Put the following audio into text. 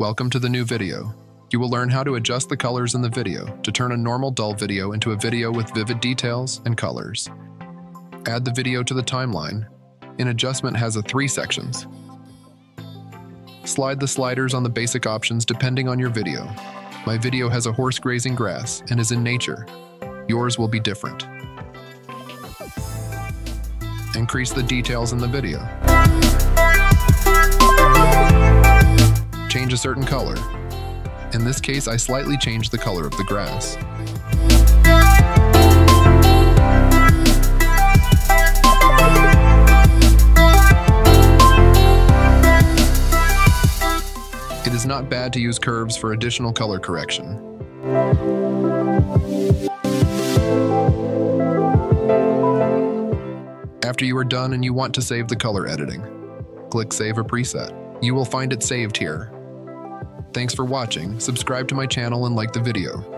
Welcome to the new video. You will learn how to adjust the colors in the video to turn a normal dull video into a video with vivid details and colors. Add the video to the timeline. In adjustment has a three sections. Slide the sliders on the basic options depending on your video. My video has a horse grazing grass and is in nature. Yours will be different. Increase the details in the video. Certain color. In this case, I slightly changed the color of the grass. It is not bad to use curves for additional color correction. After you are done and you want to save the color editing, click Save a Preset. You will find it saved here. Thanks for watching, subscribe to my channel and like the video.